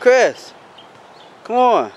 Chris, come on.